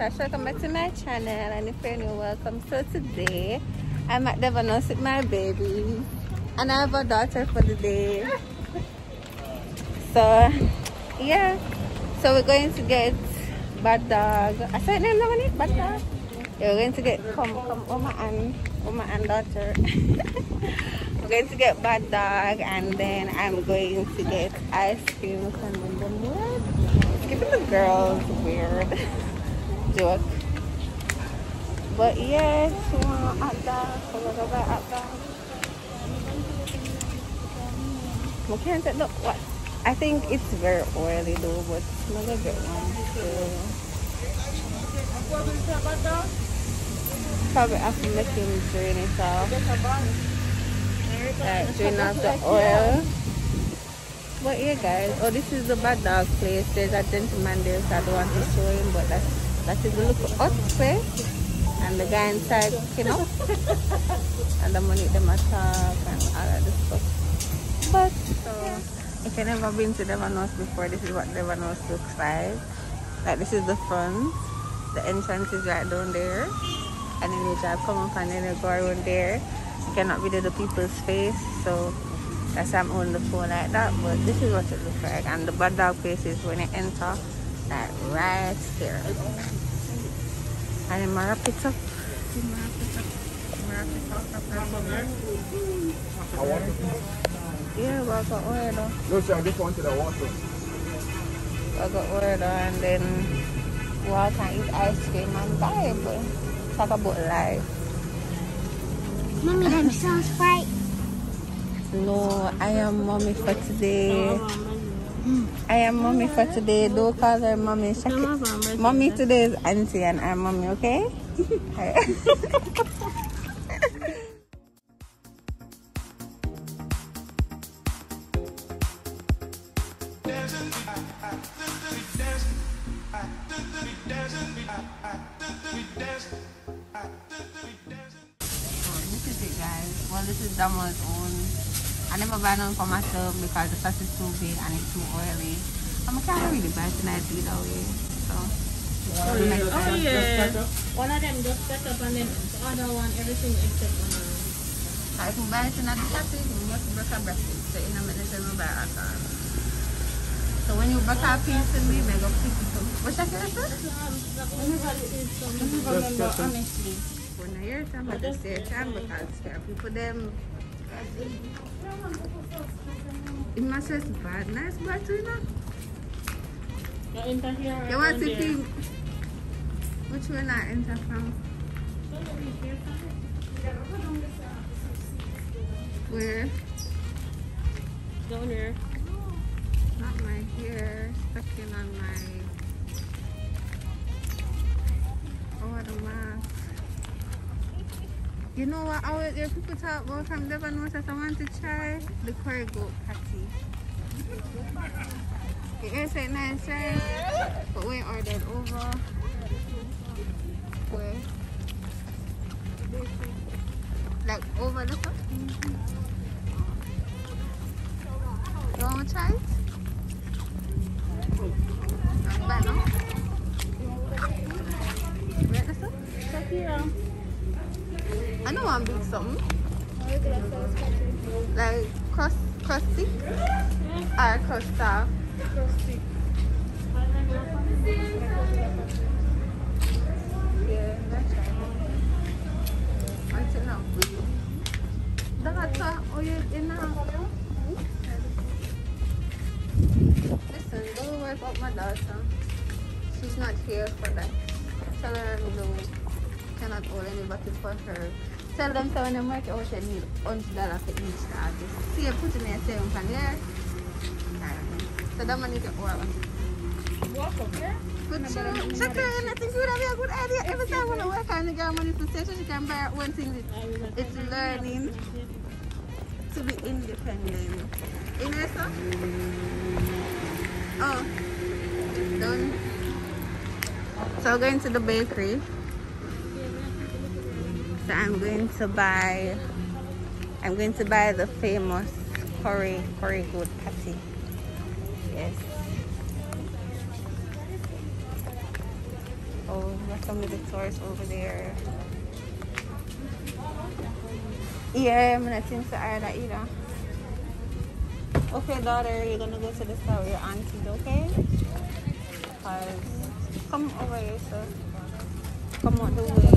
Welcome back to my channel and if you're new, welcome. So today, I'm at Devon House with my baby and I have a daughter for the day. So, yeah. So we're going to get Bad Dog. I said name no it? Bad Dog? Yeah, we're going to get, come, come, Oma and, Oma and daughter. we're going to get Bad Dog and then I'm going to get ice cream from the what? giving the girls weird joke. But yes, take what? I think it's very oily though, but I'm gonna one. So. Probably after making drain it off. Drain off the oil. But yeah guys, oh this is the bad dog place. There's a gentleman there so I don't want to show him but that's that is look hot place. And the guy inside you know and the money them attack and all of the stuff. But so if you've never been to Devon House before, this is what Devon House looks like. Like this is the front. The entrance is right down there. And then you drive come up and then you go around there. You cannot video the people's face so that's why I'm on the phone like that. But this is what it looks like. And the bad dog place is when you enter, like right here. And then I wrap it up. Yeah, well, I got order. No, sir, I just wanted a water. I got order and then walk and eat ice cream and vibe. Talk about life. Mommy, them sounds fright. No, I am mommy for today. I am mommy for today. Don't call her mommy. Mommy today is auntie and I'm mommy, okay? I none for myself because the sauce is too big and it's too oily. I'm kind of really bad tonight either way. So Oh yeah. One oh, of them just set up and then the other one everything except one. so if you buy it in the sauce, you must break a breakfast. So you know me say me buy at all. Uh. So when you break a piece in me, I go pick it up. What's that um, um, for? Remember, honestly. When I hear I just say time because there are people them. It must be bad, nice bad you know. You enter here. You want to think which one I enter from? Where? Down here. Not my hair, stuck in on my. Oh, the mask. You know what? I always hear people talk about from North that I want to try the curry goat patty. It is a nice, right? But we ordered over. Where? Like over the top? You want to try it? Not bad, no? Where the stuff? Shakira. I know I'm big something. Like crust, crusty or crust stuff. Yeah, that's right. Until now. Dagata, oh you now. Listen, don't worry about my daughter. She's not here for that. Tell her no, cannot hold anybody for her. Tell them so when they work out, they need hundred dollars for each dog. See, you put in there seven from there. So that money to order. Walk up sure, Shakira, I think would have a good idea. Every time when I work on the girl money for she can buy one thing. It's learning to be independent. You? Oh, done. So going to the bakery. So I'm going to buy, I'm going to buy the famous curry, curry good patty. Yes. Oh, there's some of the stores over there. Yeah, I'm gonna to that either. Okay, daughter, you're gonna go to the store with your auntie, okay? Cause come over here, so come on the way.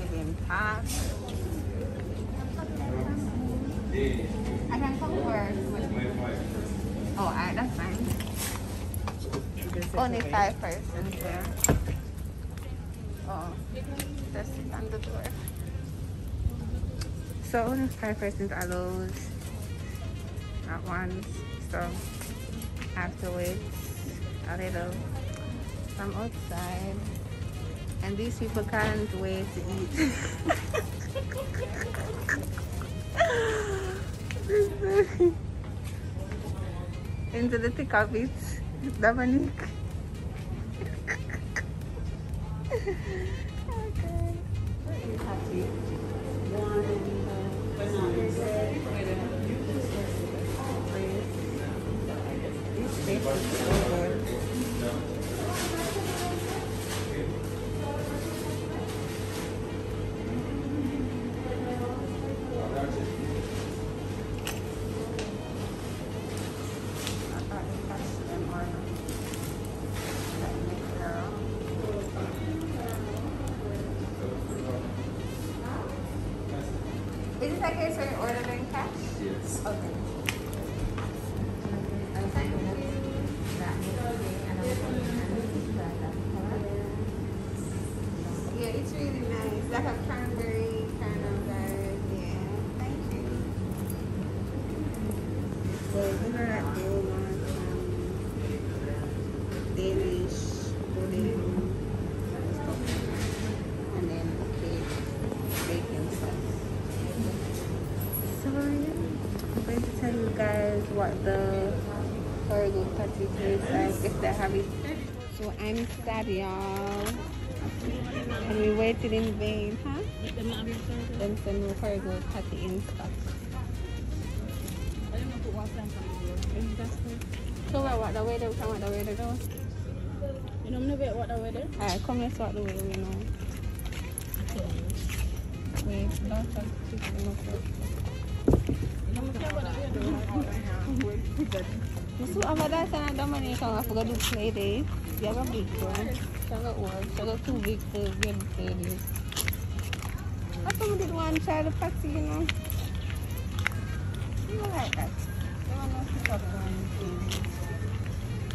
Giving pass. I can come over. Oh, alright, that's fine. Only five persons there. Oh, just on the door. So only five persons allowed at once. So I have to wait a little from outside. And these people can't wait to eat. Into the thick of it, Dominic. okay. Happy? This steak is okay so you order in cash? Yes. Okay. Tell you guys what the Horrible patty tastes like if they have it. So I'm sad, y'all. And we waited in vain, huh? Then send no Horrible patty in stock. So what, what the weather, come what the weather though? You know, what the weather. Alright, come let's what the weather we know. Wait, don't talk to Gusto ang madasa na naman eh kung ako gano'n play day. Yaga big. Yaga two big to play day. Ako mo did one child party, you like that.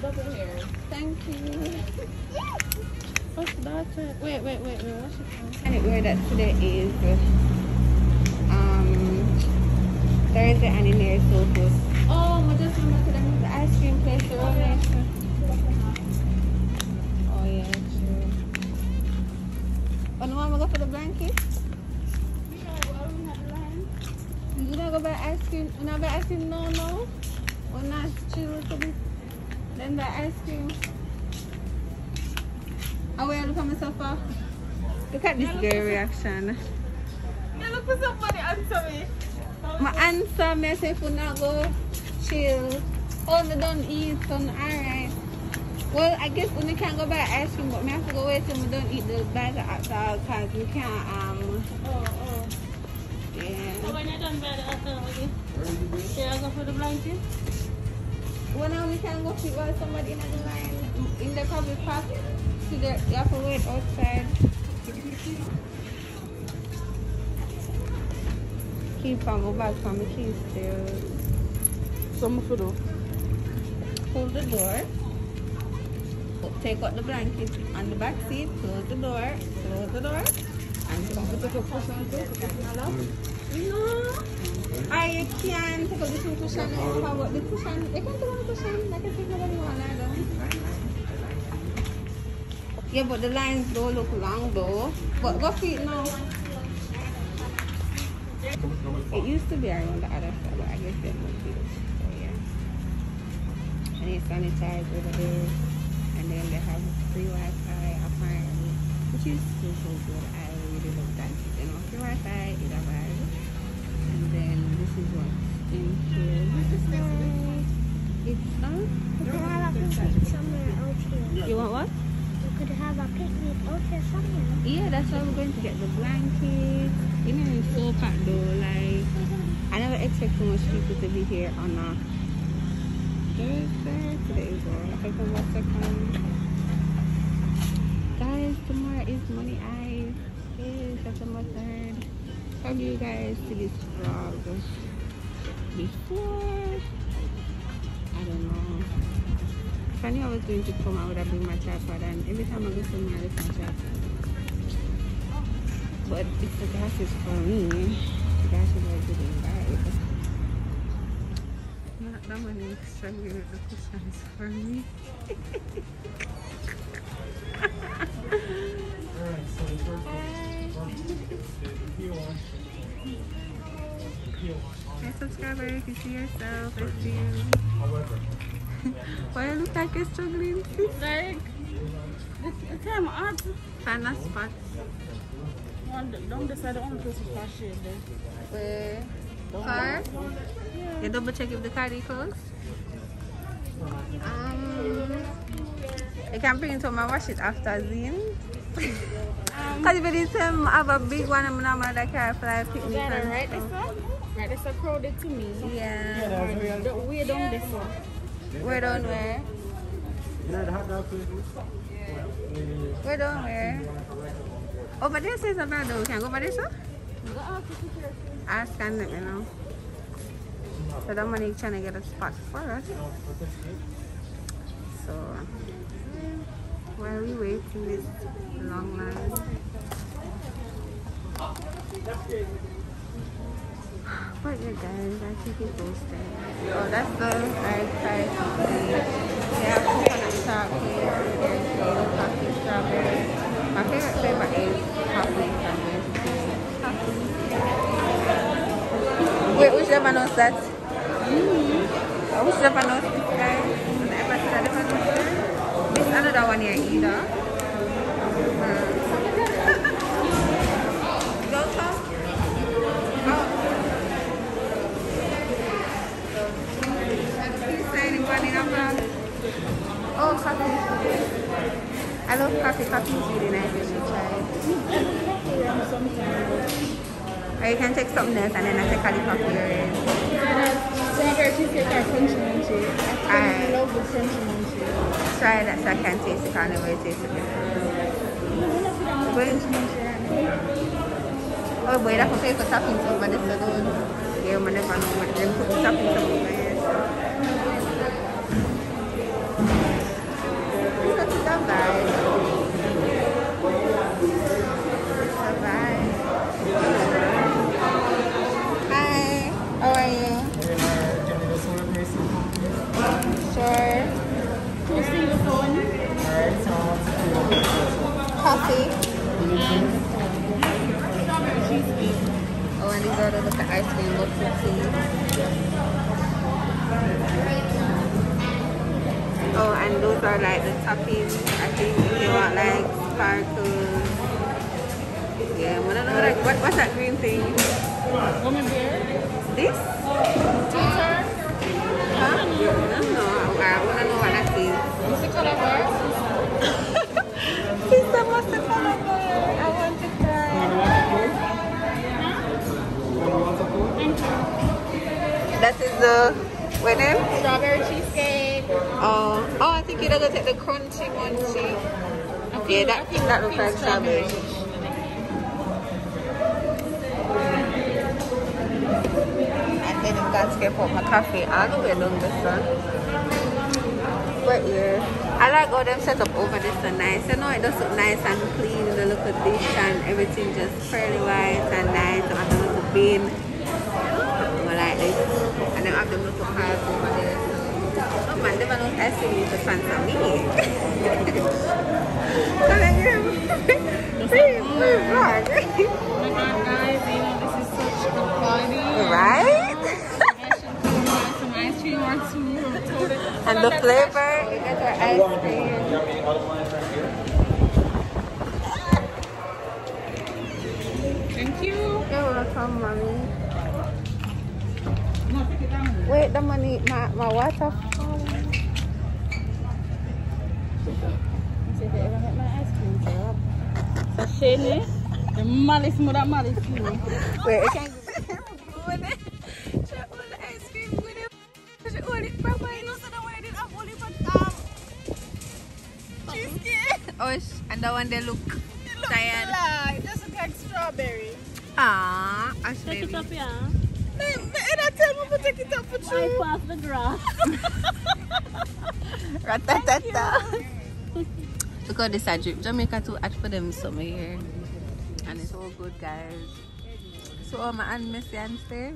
Double hair. Thank you. What's that? Wait, wait, wait, wait. What's it called? That today is um Thursday and in there so good. Oh, I just remember to them the ice cream place the Rolex. Oh yeah, true. Oh, no, I'm go for the blanket. You not go buy ice cream? You not buy ice cream? No, no. Or not chill to be. Then the ice cream. Oh, wait, look at myself. uh. Look at this girl reaction. Yeah, look for somebody answer me. My answer me I say we not go chill. Oh, they don't eat, so alright. Well, I guess when we can't go buy ice cream, but me have to go wait till we don't eat the bag of dog because we can't, um, Oh, oh. yeah. So when you're done by the other, okay? Yeah, I go for the blanket. When now we can go fit while somebody in the line, in the public park, so they you have to wait outside. Keep from go back from the keys still. Some food. Hold the door. Take out the blanket on the back seat. Close the door. Close the door. And come put the cup on the No. I can't take out the two cushion. The cushion? They can take out the cushion. I can take the one I don't. Yeah, but the lines don't look long though. But go feet now. It used to be around the other side, but I guess they moved it. So yeah. And it's sanitized over there. And then they have free Wi-Fi apparently, which is so so good. I really love that. You know, free Wi-Fi is a vibe. And then this is what's in here. Like it's uh, You could have a picnic somewhere out here. you want what? You could Yeah, that's why we're going to get the blanket. You know, it's so packed though. Like, I never expect so much people to be here on a Thursday. Today is what? September 2nd. Guys, tomorrow is Money Eyes. It's September 3rd. How do you guys see this vlog before? I don't know. If I knew I was going to come, I would have bring my tripod and every time I go somewhere, I lift my tripod. But if the gas is for me, the gas is like getting right. Not that money struggling with the cushions for me. Hey subscriber, you can see yourself, it's you. Why you look like you're struggling? Like, the time out. Find a spot. Don't decide the place to cash it there. Where? Car? You double check if the car is closed? Um, you can bring it home and wash it after Zine. Because if it is um, have a big one, I'm not going to car for like picnic it right this stuff. one? Right, this is crowded to me. Yeah. The way down this one. Hot dog place? Where down where? Over there says a bad We can go over there, sir? Ask and let me know. So money trying to get a spot for us. So while we wait in this long line. Yeah guys, I keep it posted. Oh that's the right side They have coconut chocolate, there's coffee strawberry. My favorite flavor is coffee strawberry. Wait, which Lebanon that? Mm-hmm. Which Lebanon this guy? This another one here either. Hmm. Go Tom? Oh. He's saying one in a bag. Oh, coffee. I love coffee. Coffee is really nice. You should try it. Or you can take something else and then I take cauliflower earrings. Strawberry or crunchy. I love the crunchy munchie. Try that so I can taste it. I never taste it. Oh boy, that's okay for this alone. Yeah, man, never know what them the toppings over the what name? Strawberry cheesecake. Oh, oh, I think you're gonna take the crunchy munchy. Yeah, that that looks like strawberry. And then gonna skip up my coffee all the way down this one. But yeah, I like all them set up over this so nice. You know, it does look nice and clean. The look of this and everything just fairly white and nice. And the little bin. Have them little cars over there. Oh man, they don't to leave the fans on free, free vlog? Oh my god, you know, this is. Right? And the flavor, you guys are ice cream. Thank you. You're welcome, mommy. Wait, the money, my, my water. Sashainey. The malice, mother malice, you know. Wait, I can't She hold the ice cream with it. She hold it properly. You know, so the way I did have only but um, cheesecake. Oh, sh- and the one they look tired. Like, just look like strawberry. Ah, Ash Take baby. it up, yeah. Me, and I tell me to take it up for I you. pass the grass. Ratatata. Look how this a drip. Jamaica too hot for them summer here. And it's all good guys. So all my aunt Missy and say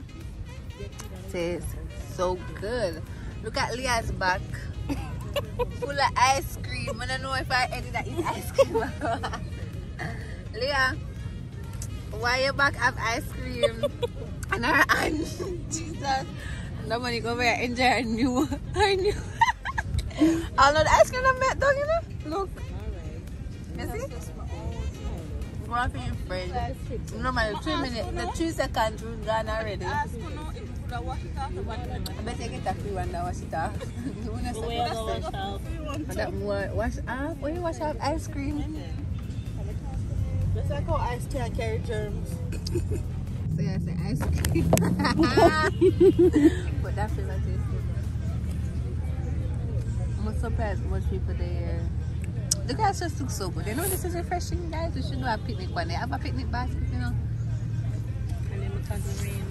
tastes so good. Look at Leah's back. Full of ice cream. I don't know if I edit that eat ice cream. Leah, why your back have ice cream? and her aunt, Jesus. No money go over here enjoy her new, her new. I know the ice cream I met, don't you know? Look. You see? One for your friend. Normally, two minutes, the two seconds rule gone already. I Ask you know if you could have washed it off. bet you get a free one that wash it off. You wanna The way I wash off. But that more wash off? Why you wash off ice cream? Just like how ice can carry germs. So yeah, say ice cream. but that feel like tasty. I'm surprised much people there. The grass just looks so good. You know this is refreshing, guys. We should do a picnic one day. Have a picnic basket, you know. And then because of rain,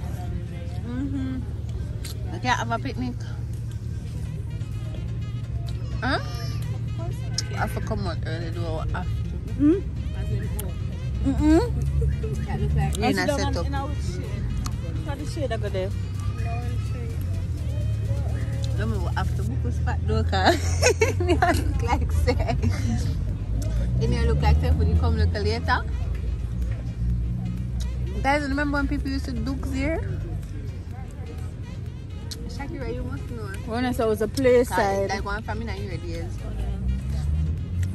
don't. Mm-hmm. We can't have a picnic. Huh? I have to come out early though. I have to. In, oh. Mm-mm. That look like Rain a Sit down set and- up. in our shade. Look at the shade I got there. Let me have to book a spot though, cause me I look like say. Then me I look like say when you come look later. Guys, remember when people used to Dukes here? Shakira, you must know. When I said it was a play Cause side. Like one family in your days.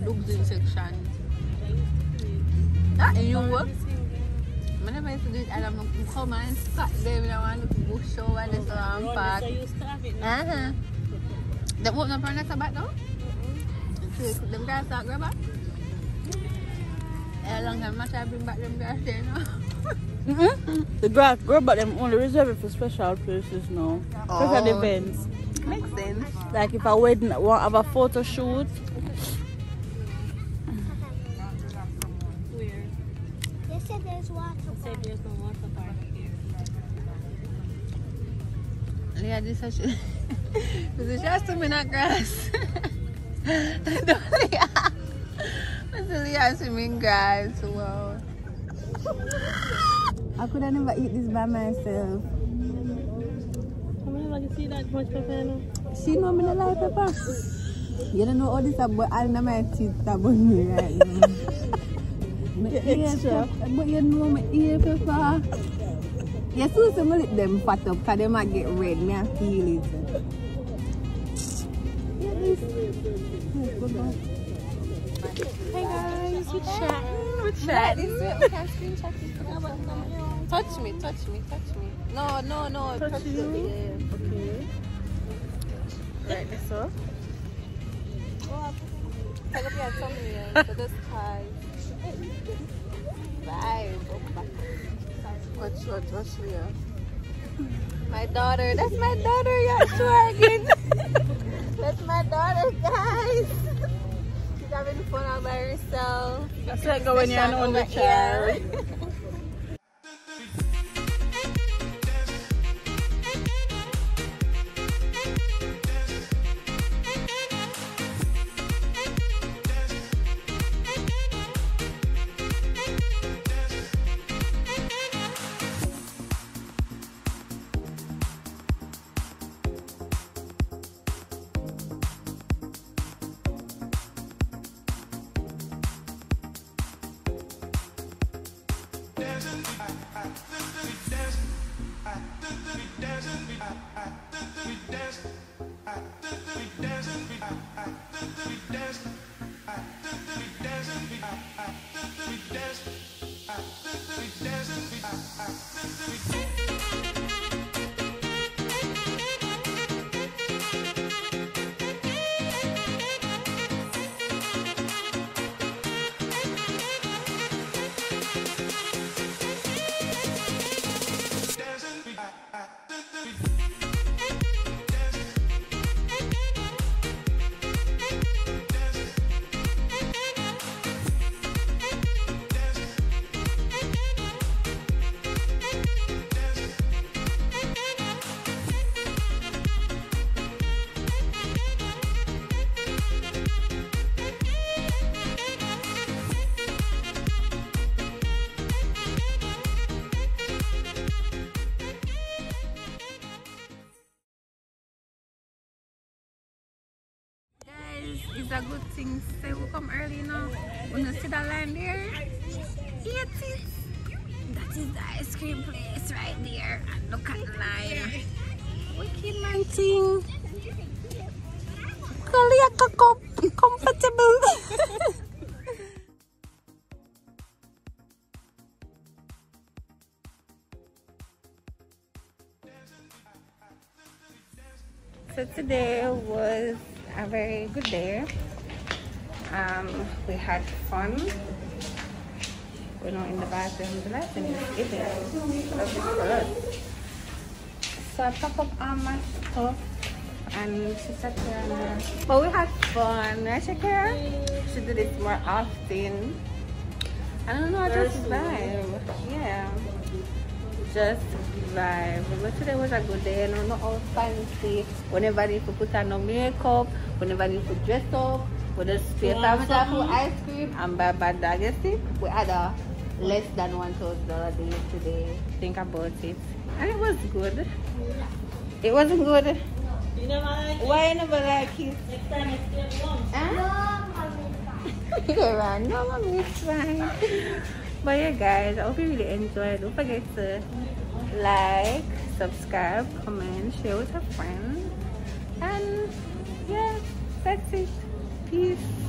Dukes in section. And you work? Whenever I used to do it, I'm gonna come and sat there and I want to go show and this around park. I used to have it now. Uh-huh. They open up on that back now? So them guys start grab back? How long time much I bring back them guys there now? Mm-hmm. The grass grow, but them only reserve it for special places now. Special Oh. events. Makes sense. Like if a wedding want have a photo shoot. Leah, this is this is just a minute grass. Don't Leah. This is Leah swimming grass. Wow. I could have never eat this by myself. How many like you see that much pepper now? She know me not like pepper. You don't know all this about all of my teeth about me right now. my ear extra. pepper, but you know my ear pepper. You see some lip them fat up because they might get red. Me I feel it. Yeah, this. Hey guys, we chatting. Hmm, we chatting. We can screen chat this. Touch me, touch me, touch me. No, no, no. Touch the- you? yeah. Okay. Right, this up. Take up your thumbnail for this time. Watch, watch My daughter. That's my daughter. Yeah, again. That's my daughter, guys. She's having fun all by herself. That's like when on the an Over only here. child. Guys, it's a good thing. Say we come early now. When you see that line there, eat it. That is the ice cream place right there. And look at the line. Wicked man thing. Comfortable. So today was a very good day. Um, we had fun. We're not in the bathroom. The bathroom is good. So I packed up all my stuff and she sat there and there. But we had fun, right Shakira? Should do this more often. I don't know, I just vibe. Yeah just vibe. But today was a good day, and not all fancy. Whenever need to put on no makeup, whenever need to dress up, we just straight have for ice cream and buy bad dog. You see, we had a less than one thousand dollar day today. Think about it, and it was good. It wasn't good. You never like it? Why you never like it? Next time it's still warm. Huh? You're right. No, mommy, it's fine. But yeah, guys, I hope you really enjoyed. Don't forget to like, subscribe, comment, share with a friend. And yeah, that's it. Peace.